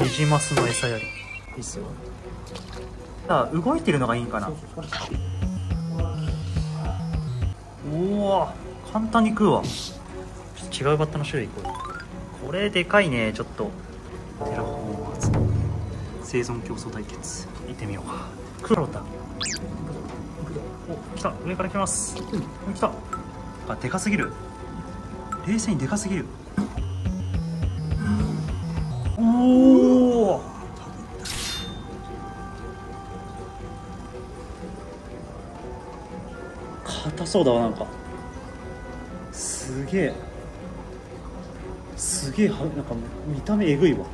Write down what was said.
ニジマスの餌やり。いいっすよ。あ動いてるのがいいんかな？おお簡単に食うわ。違うバッタの種類いこうこれでかいねちょっと。テラフォーマーズ生存競争対決。行ってみようか。クロタお来た。上から来ます。来た。あでかすぎる。冷静にでかすぎる硬そうだわなんか。すげえ。すげえなんか見た目えぐいわ。